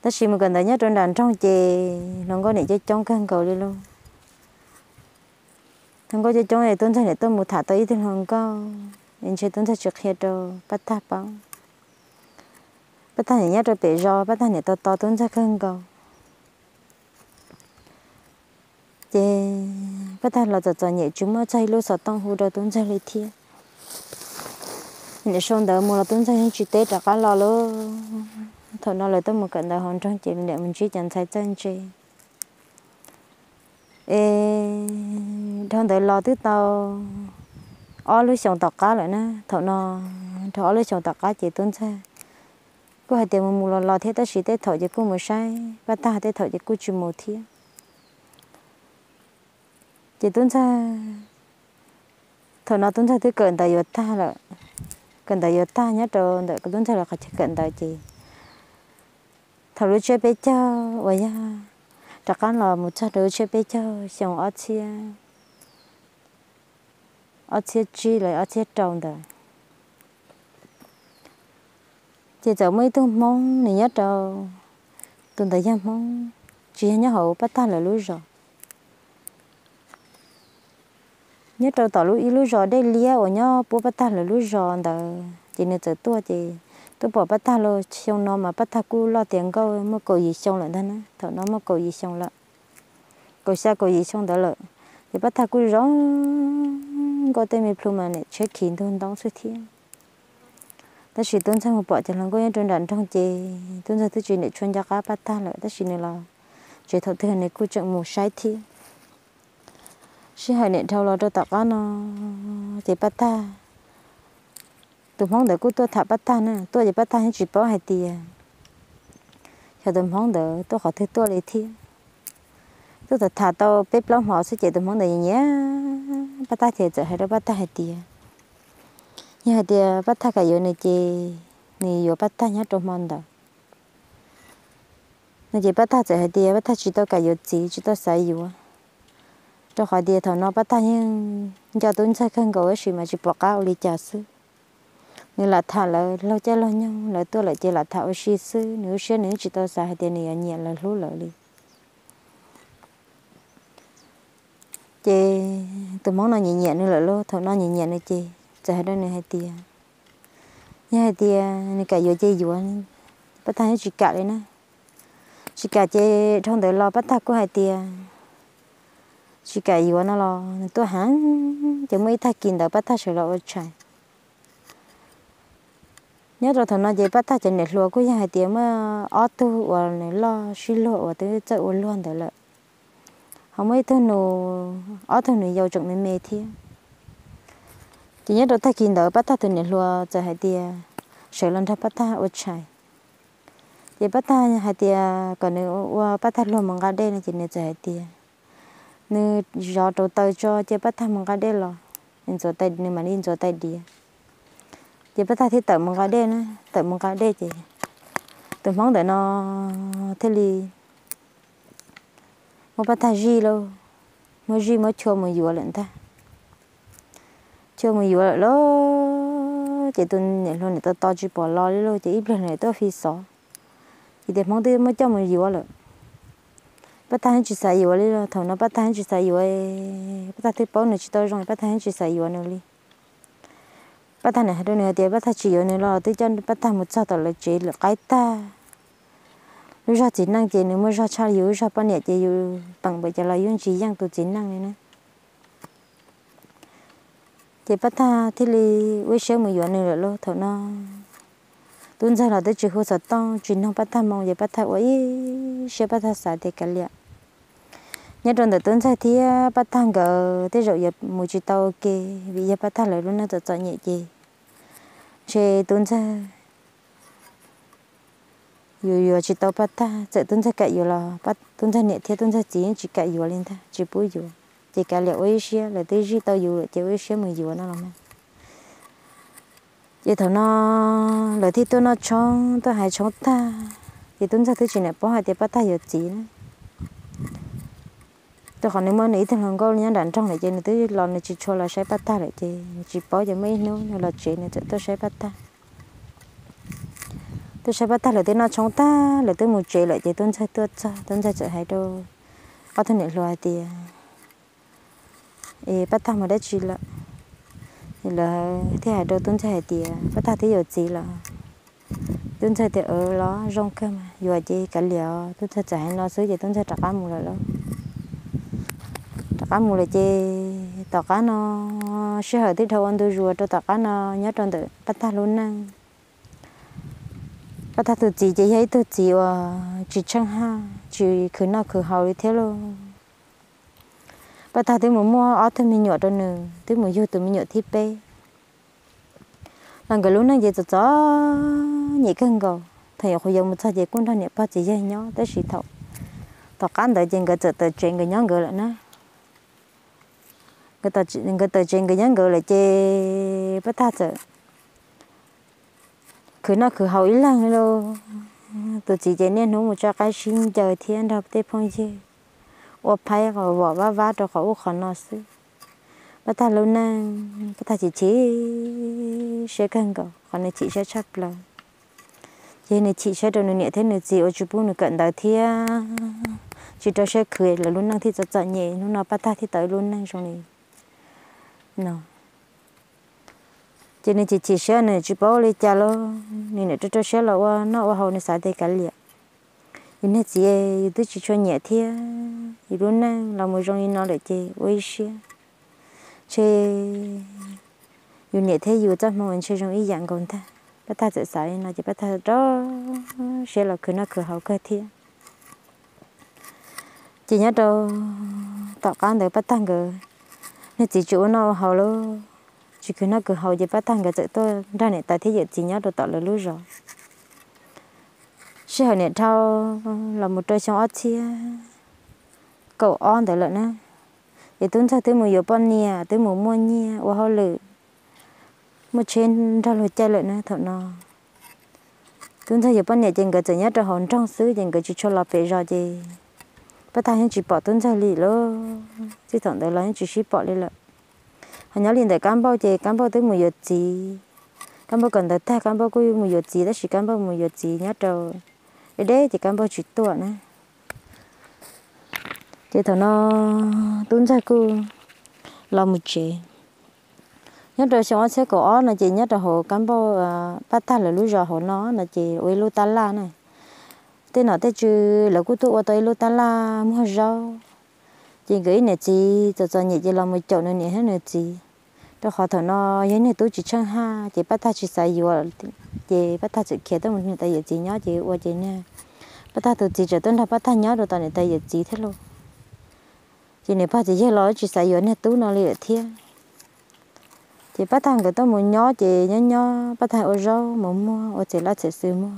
ta chỉ một cần tại nhà trọ đàn trong chè nó có để cho trong cái cầu đi luôn thằng có cho trong này tuân theo này tôi một thả tới thì không có nên chơi tuân theo trước khi trọ bắt ta bao bắt ta nhà trọ bể rò bắt ta này to to tuân theo cái cầu chè bắt đầu là giờ giờ nhẹ chúng mà chạy lúc sợ tông hồ đó tuấn chạy lên thiên nhẹ xong đó mua là tuấn chạy chỉ tết đã cả lo lô thôi nó lại tôi một cận đó hòn trong chị để mình chỉ chẳng thấy chân chị ê thằng đấy lo thứ tao ở lúc xong tạc cá lại nè thôi nó thôi lúc xong tạc cá chị tuấn chạy cô hai tiền mua lò lo thế ta chỉ tết thổi cho cô một sai bắt ta tết thổi cho cô chỉ một thiên chị tuấn sa. Thôi nó tuấn sa thứ cần tại yết ta là cần tại yết ta nhá trâu tại tuấn sa là khách cần tại chị. Thầu lúc chơi bé cho vậy ya chắc chắn là một cha đứa chơi bé cho xong ở chia. Ở chia chi lại ở chia trồng đó chị cháu mấy tôi mong này nhớ trâu tuân tại ya mong chị nhớ hậu bắt ta là lúa rồi. Nhớ trâu tỏ lũ lũ giò đây lia ở nhớ bố bắt ta là lũ giò đó chỉ nên tự tua chỉ tôi bỏ bắt ta lo xong nó mà bắt ta cú lo tiền câu mà cầu gì xong lại đó nè thọ nó mà cầu gì xong lại cầu xa cầu gì xong đó lại thì bắt ta cú rõ có tên mình plum mà này chơi kín thôi đóng suy thiên. Ta chỉ tuân sang một bỏ cho lần có những trường đàn trong chị tuân sang thứ chuyện này chuyên gia cá bắt ta lại ta chỉ này là chỉ thọ thứ này cú chọn một sai thiên chỉ hai nè thâu lo cho tao cá nó chỉ bắt ta. Tụi mong đợi tôi thả bắt ta nè. Tôi chỉ bắt ta hết chỉ bỏ hai tiền à. cho tụi mong đợi, tôi họ thấy tôi lấy thiên tôi thật thả tao bếp lắm họ sẽ chỉ tụi mong đợi nhé. Bắt ta chỉ chờ hai đứa bắt ta hai tiền à. như hai tiền à, bắt ta cả giờ này chỉ này giờ bắt ta nhá trong mong đợi. Này chỉ bắt ta chờ hai tiền bắt ta chỉ tao cả giờ chỉ chỉ tao sai giờ cho khỏi đi thầu nó bắt tay nhưng cho tôi sẽ không có gì mà chỉ bỏ cao đi trả sư nếu là thà là lâu chơi lâu nhau, là tôi lại chỉ là thà sĩ sư nếu sẽ nếu chỉ tôi xài tiền này nhẹ là lú lợi đi. Chị tôi món nó nhẹ nhẹ nữa là lú thầu nó nhẹ nhẹ nữa chị hai đó này hai tiền như hai tiền này cả vừa chơi vừa bắt tay chỉ cả đấy nè chỉ cả chơi trong đời lo bắt tay của hai tiền chỉ cái gì nó lo tôi hắn chỉ mới thay kinh đầu bắt thay sửa lại chạy nhớ rồi thằng nó chỉ bắt thay chỉ để lúa cũng hai tiếng mà ở tu và này lo suy lộ và tới chạy uốn luôn đấy lại không mấy thứ nó ở thằng này giàu trọng nên mê thi chỉ nhớ rồi thay kinh đầu bắt thay từ để lúa chạy hai tiếng sửa lên thay bắt thay ở chạy chỉ bắt thay hai tiếng còn nữa bắt thay luôn mang ra đây là chỉ để chạy hai tiếng nư gió trâu tơi cho chế bắt tham cái đây lo nên gió tay nên mà nên gió tay đi. Chế bắt tham thì tự mong cái đây nữa tự mong cái đây chị. Từ mong để nó thế li mà bắt thay gì đâu mà gì mà cho mà vừa lên ta cho mới vừa lo chỉ tôi này luôn này tao to chỉ bỏ lo đi luôn chỉ ít lần này tao phi sợ thì để mong tới mới cho mà vừa rồi bắt tay chỉ xài yếu đi rồi thằng nó bắt tay chỉ xài vừa bắt thay bao nữa chỉ tôi rồi bắt tay chỉ xài yếu nữa đi bắt tay này hai đứa nữa thì bắt tay chỉ yếu nữa rồi tôi cho bắt tay một sao tao là chỉ là cái ta lúc ra chỉ năng chỉ nếu mà ra cha yếu ra bao nhiêu chỉ yếu bằng bây giờ là yếu chỉ giang tôi chỉ năng này nè thì bắt ta thì li với sớm mới yếu nữa rồi thằng nó tuần sau là tôi chỉ hỗ trợ to chỉ năng bắt ta mong vậy bắt ta ấy sẽ bắt ta xả thì cái liệt nhất trong tuần sau thì bắt thang gỡ thế rồi giờ mua chỉ tàu kì vì giờ bắt thang lại luôn, nó tự chọn nhẹ gì chế tuần sau yo yo chỉ tao bắt ta sẽ tuân sẽ cái yo là bắt tuân sẽ nhẹ thế tuân sẽ chỉ chỉ cái yo lên ta chỉ bui yo chỉ cái liệu ấy xia là tới gì tao yo chỉ ấy xia mình yo nó làm vậy thằng nó lời thì tôi nó chọn tôi hay chọn ta. Thì tuân sẽ thứ chỉ này bỏ hai, thì bắt ta yo chỉ nữa tôi còn nếu mà nghĩ thì thằng con nhá đàn trong này chơi này tôi lon này chỉ cho là sẽ bắt ta lại chơi. Chỉ bỏ cho mấy nấu là chuyện này, tôi sẽ bắt ta tôi sẽ bắt ta lại tôi nó chống ta, lại tôi một chơi lại chơi tôi sẽ tôi cho tôi sẽ chơi hai đâu. Có thể nhận loài thì à, thì bắt ta mà đã chỉ là, thì là thế hai đâu tôi sẽ thì à, bắt ta thấy giờ gì là tôi sẽ thì ở đó rong cơ mà giờ chơi cả liệu tôi sẽ chơi nó xứ gì tôi sẽ trả một rồi lại đó cá mù là chê tao cá nó sẽ hở tới thâu ăn tôi rùa cho tao cá nó nhớ trong tự bắt ta luôn năng bắt ta tự chỉ chỉ thấy tự chỉ và chỉ chăng ha chỉ cứ nào cứ hậu đi thế luôn bắt ta tới một mua ở thêm mình nhỏ đó nữa tới một vô từ mình nhỏ thiết bê lần cái lúc này giờ cho nhị nhẹ cân gò thầy học dùng một thời giờ cũng đang nhẹ bao chỉ dây nhỏ tới sĩ thọ thọ cán tới trên cái chợ tới trên cái nhóm người lại nữa người ta người ta trên cái nhóm gọi là chê bắt ta sợ cứ nó cứ hậu ý lăng luôn tôi chỉ chỉ nên nó một cho cái xin chờ thiên đọc tế phong chứ. Ô phải có vỏ vá vá cho khó khó nó sư bắt ta lâu nay bắt ta chỉ chỉ sẽ cần cầu còn này chị sẽ chấp là vậy này chị sẽ đâu nữa thế nữa gì ở chỗ bún nữa cận đời thiên chị cho sẽ cười là luôn năng thì cho chọn nhẹ nó nó bắt ta thì tới luôn năng trong này nó cho nên chị chỉ xe này, chị bảo lấy cha lo. Nên này, cho xe là qua nó qua hậu này xài tay cả liệt nên này chị tôi chỉ cho nhẹ thế thì luôn nè, là một trong nó để chị ôi xia chị dù nhẹ thế dù chắc mà mình chơi trong ý dạng còn ta bắt ta sẽ xài nó chỉ bắt ta đó xe là cứ nó cứ hậu cơ thế chị nhớ đâu tạo can được bắt tăng cơ nên chị chủ nó hậu luôn chỉ cứ nó cứ hầu gì bắt thằng cái chữ tôi ra này tại thế giới chỉ nhớ được tạo là lúa rồi. Sau hồi này thao là một trò trong ớt chia. Cậu on để lợn á. Thì tuấn sao tới một giờ bao nhiêu tới một mua nhiêu và họ lử. Một trên ra lối chơi lợn á thọ nó tuấn sao giờ bao nhiêu chừng cái chữ nhớ cho hồn trong xứ chừng cái chữ cho là phải rồi gì bà ta hiện chỉ bỏ tôi thấy lì lo chỉ thằng đó là hiện chỉ ship bỏ đi lợn họ nhớ liền để cán bao chè cán bao tới mùi giọt gì cán bao cần tới ta cán bao cứ mùi giọt gì đó chỉ cán bao mùi giọt gì nhớ trâu để đấy thì cán bao chỉ tuột nè thì thằng nó tuôn ra cứ làm một chè. Nhất rồi xong sẽ có là chị nhất là hồ cán bộ bắt ta là lúa giò hồ nó là chị uy lúa ta la này thế nào thế chứ là cô tụ ở tới lúa ta la mua rau chị gửi nè chị cho cho nhẹ chị làm một chỗ nữa nè hết nè chị. Đó họ thằng nó, nhớ nè tôi chỉ chân ha, chị bắt ta chỉ xài gì vậy chị bắt ta chỉ kia tôi một tay giờ chị nhớ chị qua chị nè bắt ta từ chị trở tới là bắt ta nhớ rồi tao này tay giờ chị thế luôn. Chị này bắt chị dễ lo chị xài gì nè tú nó liền thiên. Chị bắt thằng cái tôi muốn nhớ, chị nhớ nhớ, bắt thằng ở rau mà mua ở chị lá chị sư mua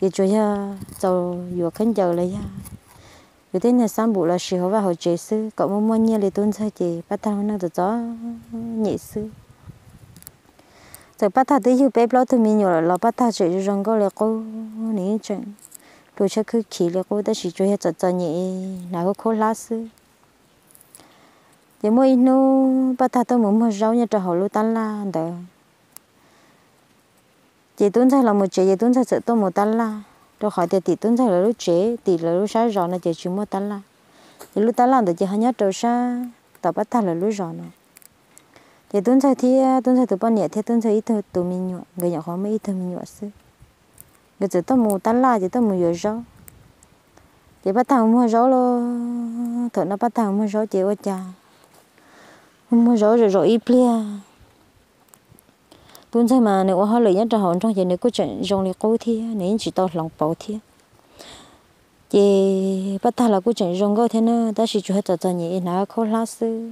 thì cho ya cháu vừa khánh giờ lấy ya vì thế này sáng bộ là sử dụng vào hồi chế sư. Cậu mua mua nhiều thì tuân sai chị bắt đầu nó được gió nhẹ sư. Rồi bắt ta tới yêu bếp lo tôi mình nhỏ là bắt ta chơi rong có là cô, ní chuyện đồ chơi cứ chỉ là cô ta chỉ cho hết cho chặt nhẹ nào có khó lá sư. Thì mỗi nô bắt ta tôi muốn mua rau nhà cho họ lu tan la đó chị tuấn sai là một chị chị tuấn sai sợ tôi một tan la tôi hỏi thì tuấn sai là lúc chế thì là lúc sáng rồi nó chị chỉ một tan la thì lúc tan la thì chị hay nhớ trâu sa tao bắt thằng là lúc rồi nó thì tuấn sai thì tuấn sai tụi bọn nhẹ thì tuấn sai ít thôi tụi mình nhọ người nhỏ khó mới ít thôi mình nhọ xứ người chỉ tôi một tan la chỉ tôi một giờ rau chị bắt thằng mua rau lo thợ nó bắt thằng mua rau chị ơi cha mua rau rồi rồi ít plia tuấn sai mà, nếu họ lấy nhất cho họ, trong giờ nếu có chuyện dùng thì cố thì nếu chỉ tao lòng bảo thì. Chị bắt ta là có chuyện dùng cái thế nữa, ta chỉ cho hết cho nhỉ nào khó lá sư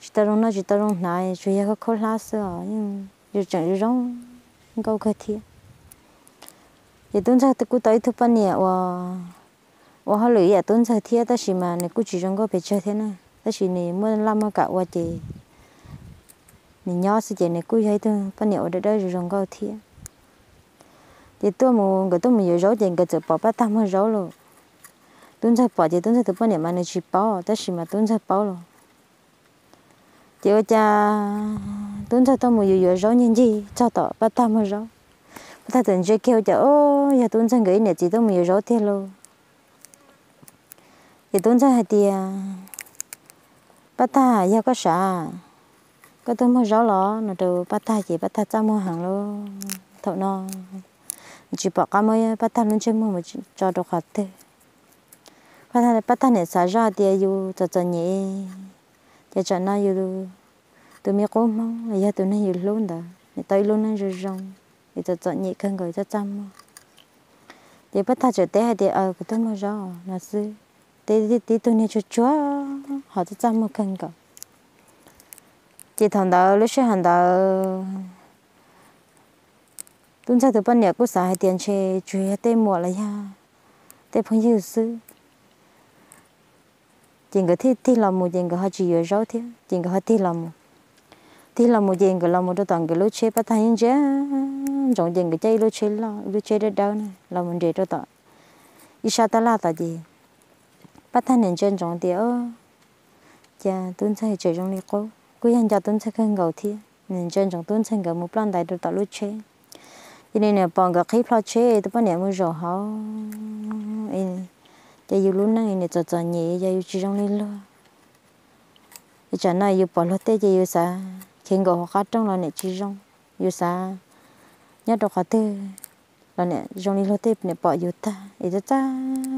chỉ tao dùng nó, chỉ tao dùng này chỉ có khó lá sư à nhưng giờ chuyện dùng câu cái thì. Thì tuấn sai tôi cũng tới thứ bao nhiêu và và họ lấy à tuấn sai thì ta chỉ mà nếu có chuyện dùng cái bây giờ thế nữa. Ta chỉ nếu muốn làm cái cả và chị mình sự chuyện này cúi hay thôi bao nhiêu ở đây rồi rong cao thiệt thì tôi mà người tôi mà giờ rau chuyện cái chợ bỏ bắt tao tam rau rồi tôi sẽ bỏ thì tôi sẽ tự bao nhiêu mà nó chỉ bỏ tất nhiên mà tôi sẽ bỏ rồi chỉ có cha tôi sẽ tôi mà giờ giờ rau như gì, cho tao bắt tao tam rau tao từng chơi kêu cho ô giờ tôi sẽ nghĩ này chỉ tôi mà giờ rau thiệt luôn. Thì tôi sẽ hay tiền bắt ta à, giờ có sao có tôi mua rau lọ nó từ bắt ta chỉ bắt ta cho mua hàng luôn. Thợ nó, chỉ bỏ cái mới bắt ta luôn chơi mua mà cho đồ khát thế. Bắt ta bắt ta này xả ra thì yêu cho cho nhẹ cho cho nó yêu tôi mới cố mong giờ tôi nó yêu luôn đó. Tôi luôn nó rồi rong. Thì cho cho nhẹ cần người cho chăm thì bắt ta trở té hay thì ờ tôi mua rau là sư. Tí tí tôi này cho chúa, họ cho chăm mua cần người chị thằng đó lúc xưa hàng đó tuần sau thứ bên nhà cô xài tiền chơi chơi tên mua lại ha tên phong yêu sư chị người thi thi làm một chị người họ chỉ ở rau thế chị người họ thi làm một thi làm một chị người làm một đôi toàn người lúc chơi bắt tay chứ trong chị người chơi lúc chơi lo lúc chơi được đâu này làm một để cho tao ít sao ta la ta gì bắt tay nên chân trong tiệt cha tuần sau chơi trong đi cô cứ hiện giờ tuân sẽ không gầu thi. Nên trên trong tuân sẽ gầu một lần đại được tạo lối chế cho nên là bọn cái khi lo chế tôi bắt niệm mới rồi họ giờ yêu luôn năng này cho cho nhẹ giờ yêu chỉ trong lên lo. Cho nên yêu bỏ lót tê giờ yêu sa khi gầu họ cắt trong là này chỉ trong yêu sa nhớ đâu có tê là này trong lên lót tê này bỏ yêu ta. Để ta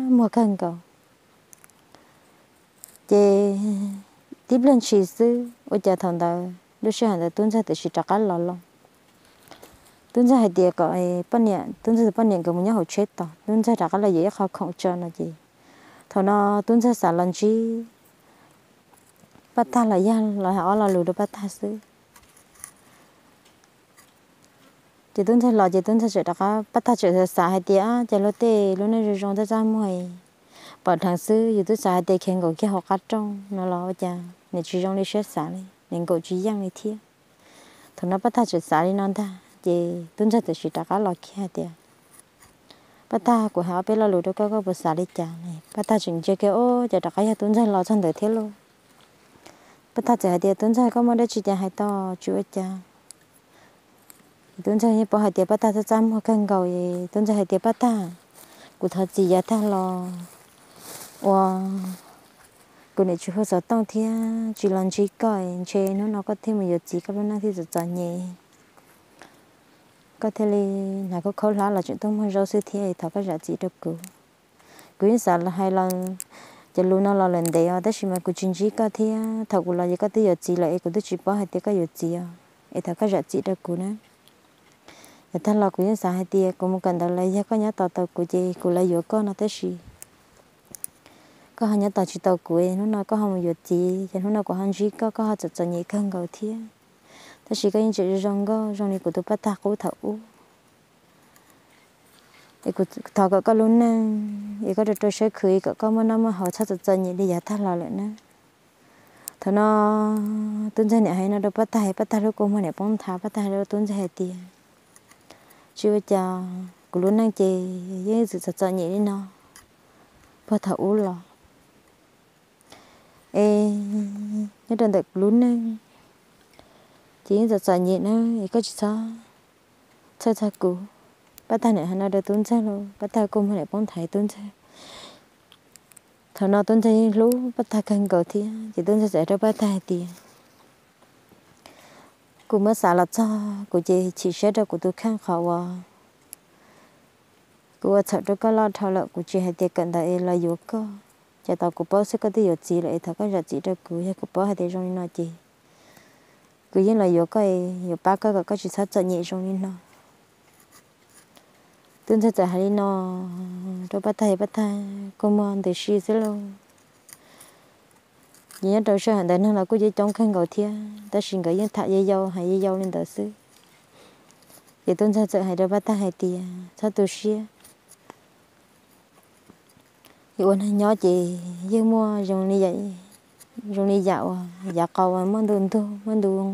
mua khăn gầu. Giờ tiếp lên chỉ sư ở nhà thằng đó lúc xưa hàng tuần sau thì chỉ trả cái lò lò tuần sau hai tiệt cái bao nhiêu tuần sau bao nhiêu cái mình nhớ học chết đó tuần sau trả cái là dễ khó không cho nó gì thằng nó tuần sau xả lần chi bắt ta là ya là họ là lùi được bắt ta sư chỉ tuần sau lò chỉ tuần sau chỉ trả cái bắt ta chỉ xả hai tiệt chỉ lúc tê lúc này rồi rong ta ra mồi bảo thằng sư dù tôi sai hay khen gọi cái học cắt trong nó lo cha nên chú trong đi xét xả đi nên cậu chú giang đi thiệt thằng nó bắt ta chú xả đi non ta thì tuân ra từ sự trả cá lo kia tiệt bắt ta của họ bây giờ lùi đâu có có bớt xả đi cha này bắt ta chừng chơi cái ô giờ trả cá ya tuân ra lo chân được thế luôn bắt ta chỉ hai tiệt tuân ra có mà để chỉ cha hay to chúa cha tuân ra như bỏ hai tiệt bắt ta sẽ chăm hoa cân cầu gì tuân ra hai tiệt bắt ta của thật gì ya ta lo wow. Cô này chú hơi sợ tông thì chỉ lần chỉ coi chế nó nó có thêm một giờ chỉ các bên thì rất là nhẹ có thể là có khâu lá là chuyện tôi muốn rau siêu thì thảo cái giá trị được cứu cứ sợ là hai lần chỉ luôn nó là lần đấy à đó mà cứ chính chỉ có thì thảo cũng là gì có thể giờ chỉ lại cũng tôi chỉ bảo hai tiếng cái giờ chỉ à thì thọ cái giá trị được cứu nữa. Thì thằng là cũng sợ hai tiếng cũng cần đó là có nhớ tao tao cũng chơi, cũng lấy giờ con nó tất gì có hai nhà tàu chỉ tàu cuối nó nói có không một gì thì nó nói có hai chỉ có có hai chật chật nhị khăn cầu thiên ta chỉ có những chuyện rong go rong đi của tôi bắt ta cố thấu thì của thọ có có luôn nè thì có được tôi sẽ khởi có có một năm họ chật chật nhị đi giả thắt là lại nè thọ nó tuân ra này hay nó đâu bắt tay bắt tay đâu cô mà này bông thả, bắt tay đâu tuân ra hay tiền chưa chờ của luôn năng chơi với sự sợ sợ nhị đi nó, bắt thở u lo ê, nhớ đơn được lún nè chỉ giờ sợ nhẹ nó có chỉ sao? Sao sao cô bắt tay này hay nó đâu tuân ra luôn bắt tay cô mà này bông thả tuân ra thằng nó tuân thấy lú bắt ta cần cầu thì chỉ tuân sẽ ra bắt ta thì cô mới xả là cho cô chỉ chỉ sẽ cho cô tôi khăn khó à. Cô sợ cho cái lo thao lợi cô chỉ hay tiết cận đại là yếu cơ chỉ tao cô bảo sẽ có thể yếu gì lại thằng cái giá trị cho cứ hay cô bảo hay để trong nó gì cứ như là yếu cái yếu ba cái cái chỉ sát cho nhẹ trong nó tuân sẽ trả hay nó cho bắt thay bắt thay công an để xí thế luôn nhớ đầu sau hàng đến là cứ chỉ trong khăn gạo thia, ta xin cái yên thạ dây dâu hay dây dâu lên đó xứ. Thì tuân sẽ trả hay cho bắt thay hay tiền sao tôi xí thì ôn hay nhỏ chị dương mua dùng đi vậy dùng đi dạo dạo cầu mà món đồ thô, món đồ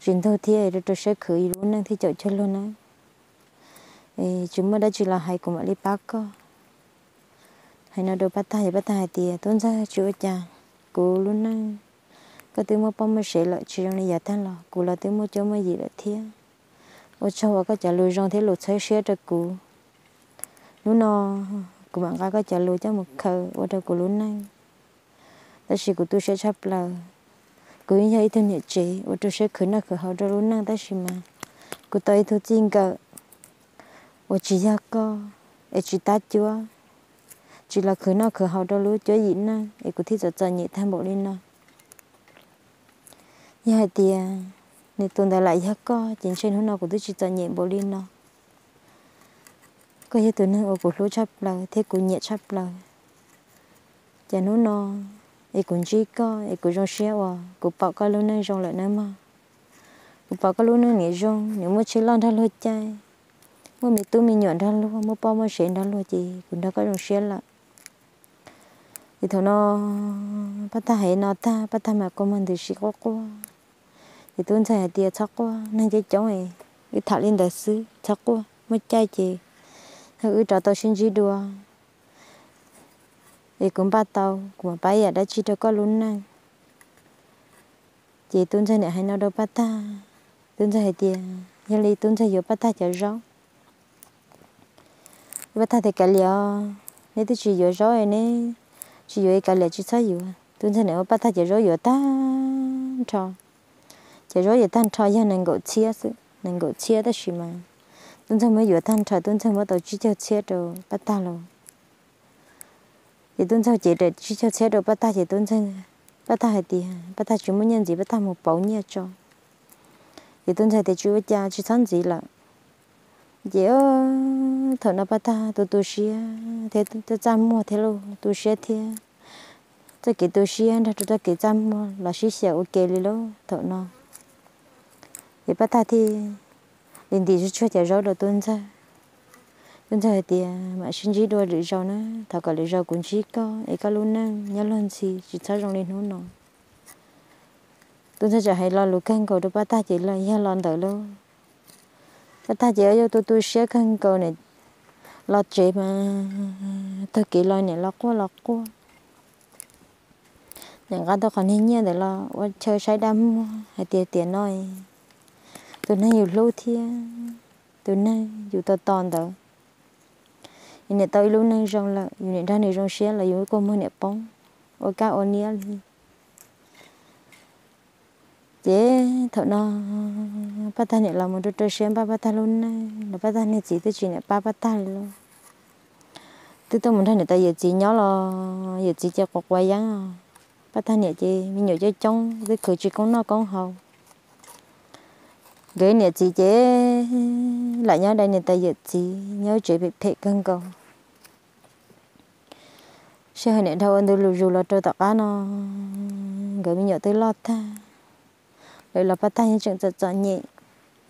truyền thôi thì rồi tôi sẽ khử luôn năng thì chọn cho luôn á chúng mới đã chỉ là hai cùng ở đi bác co. hay nó đồ bắt tay bắt tay thì tôn ra chúa cha cô luôn năng. có tiếng mua bông mới sẽ lại chỉ trong này giả tan là cô là tiếng mua cho mới gì lại thiên ô cho có trả lời rằng thế lột sai xe cho cô lúc nó của bạn gái có trả lời cho một khờ ở đâu của luôn này ta chỉ của tôi sẽ chấp là của những cái thân nhiệt chế ở đâu sẽ khử nào khử hậu đâu luôn này ta chỉ mà của tôi thu tiền cờ ở chỉ ra co ở chỉ ta chưa chỉ là khử nào khử hậu đâu luôn chơi gì na ở của thiết giờ giờ tham bộ lên nào như hai tiền nên tồn tại lại giác co chính trên hôm nào của tôi chỉ giờ nhị bộ lên nào có như tụi nó ở cuộc lúa chấp là, thế cũng nhẹ chấp là. giờ nó no để cũng chỉ có, để cũng trong xe và, cũng bảo cái lúa này trong lại nữa mà. Cũng bảo cái lúa này nhẹ trong, nếu mà chỉ lo ra lúa chay mà mình tu mình nhọn ra luôn mà bao mà xén ra luôn gì cũng đã có trong xe lại thì thôi nó bắt ta hãy nó ta bắt ta mà có mình thì chỉ có qua thì tôi thấy tiệt chắc qua nên chỉ cháu này cái thằng lên đại sứ chắc qua mới chơi chị hữu trả tao xin chỉ đùa. Thì cũng bắt tàu của bây giờ đã chỉ cho có luôn nè chị tuân thấy này hay nó đâu bắt ta. Tuân tôi hay tiền nhưng lý tuân thấy giờ bắt ta chở rau bắt ta thì cả liệu nếu tôi chỉ hiểu rau này nè. Chỉ có cả liệu chỉ sao hiểu tuân thấy này bắt ta chở rau rồi ta cho chở rau rồi ta cho ya nên gọi chia sự nên gọi chia đó xí mà tôi thấy mới vừa thanh trời tôi thấy mới đầu chỉ cho xe đồ bắt ta rồi thì tôi thấy chỉ để chỉ cho xe đồ bắt ta thì tôi thấy bắt ta hay đi bắt ta chỉ muốn nhận gì bắt ta một bảo nhẹ cho. Thì tôi thấy thì chú với cha, chú sáng gì là dễ thở nó bắt ta tôi tôi xe thế tôi chăm mua thế luôn tôi xe thế. Tôi kể tôi xe ra tôi kể chăm mua, là xí xia ok đi luôn, thở nó thì bắt ta thì nên đi cho chả rau đồ tuân ra. Tuân ra thì à, mà xin chỉ đôi lựa rau nữa. Thà có lựa rau cũng chỉ có ấy cả luôn nè nhớ luôn gì chỉ sao trong lên nó nó tuân ra chả hay lo lục canh cầu đồ bắt ta chỉ lo nhà lo đỡ luôn ba ta chỉ ở tôi tôi sẽ canh cầu này lo chế mà tôi kỹ lo này lo quá lo quá những cái tôi còn hình như để lo chơi sai đam hay tiền tiền nói tôi nay nhiều lâu thì tôi nay dù tôi toàn đó này tôi lúc nay rong là, dù này ra này rong xe là dù có mua này bóng. Ô ca ô nia chế thợ nó bắt ta này là một đứa chơi xem ba bắt ta luôn này là bắt ta này chỉ tôi chuyện này ba bắt ta luôn tôi tôi muốn thấy này ta giờ chỉ nhớ là giờ chỉ cho quạt quay dáng bắt ta này chỉ, mình nhớ cho trong cái cửa chỉ con nó con hầu ghế nè chỉ chế, lại nhớ đây nè ta giật chị nhớ chị bị phê cân cầu. Sẽ hồi này đâu anh tôi dù là trôi tập á nó. Gửi mình nhớ tới lo ta lại là bắt tay chuyện chợ chợ nhẹ.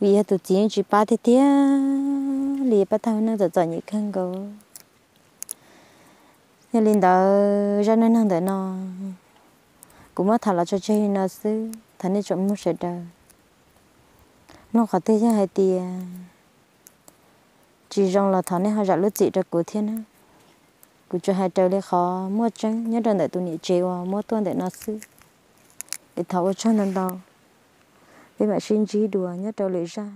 Vì tụi chị chỉ ba thế thế lì bắt tay nó chợ chợ nhẹ cân cầu. Nhưng linh đó, ra nên hàng đó nó. Cũng mất thà là cho chơi nó xứ. Thà nên chọn mua sẽ đời nó khó thế hay thì chỉ rong là thằng này họ dạy lúc chị cho cổ thiên á. Cụ cho hai trời lấy khó, mua trắng nhớ rằng để tụi nhị chế vào mua tuần để nó xứ. Để thấu cho nên đâu vì mà xin chỉ đùa, nhớ trời lấy ra.